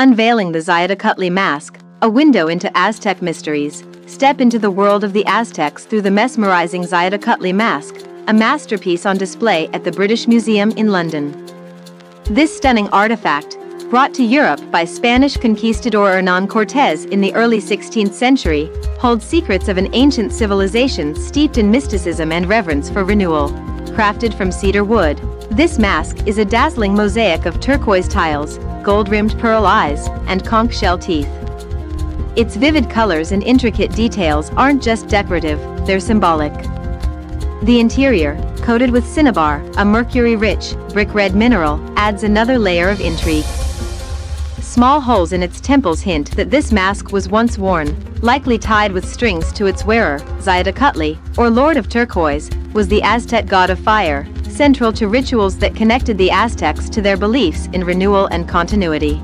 Unveiling the Xiuhtecuhtli Mask, a window into Aztec mysteries. Step into the world of the Aztecs through the mesmerizing Xiuhtecuhtli Mask, a masterpiece on display at the British Museum in London. This stunning artifact, brought to Europe by Spanish conquistador Hernán Cortés in the early 16th century, holds secrets of an ancient civilization steeped in mysticism and reverence for renewal. Crafted from cedar wood, this mask is a dazzling mosaic of turquoise tiles, gold-rimmed pearl eyes, and conch shell teeth. Its vivid colors and intricate details aren't just decorative, they're symbolic. The interior, coated with cinnabar, a mercury-rich, brick-red mineral, adds another layer of intrigue. Small holes in its temples hint that this mask was once worn, likely tied with strings to its wearer, Xiuhtecuhtli, or Lord of Turquoise, was the Aztec god of fire, central to rituals that connected the Aztecs to their beliefs in renewal and continuity.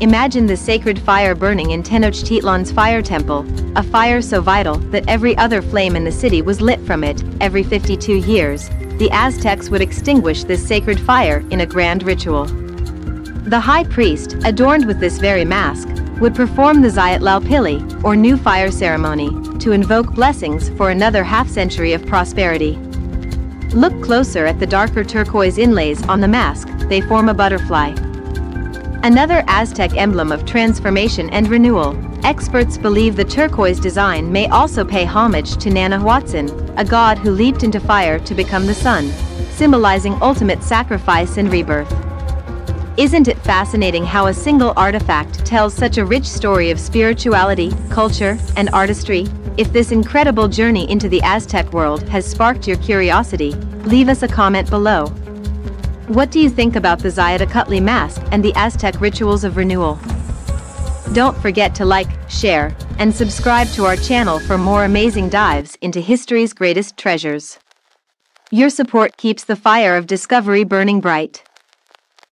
Imagine the sacred fire burning in Tenochtitlan's fire temple, a fire so vital that every other flame in the city was lit from it, every 52 years, the Aztecs would extinguish this sacred fire in a grand ritual. The high priest, adorned with this very mask, would perform the Xiuhtlalpilli, or new fire ceremony, to invoke blessings for another half-century of prosperity. Look closer at the darker turquoise inlays on the mask, they form a butterfly. Another Aztec emblem of transformation and renewal, experts believe the turquoise design may also pay homage to Nanahuatzin, a god who leaped into fire to become the sun, symbolizing ultimate sacrifice and rebirth. Isn't it fascinating how a single artifact tells such a rich story of spirituality, culture, and artistry? If this incredible journey into the Aztec world has sparked your curiosity, leave us a comment below. What do you think about the Xiuhtecuhtli mask and the Aztec rituals of renewal? Don't forget to like, share, and subscribe to our channel for more amazing dives into history's greatest treasures. Your support keeps the fire of discovery burning bright.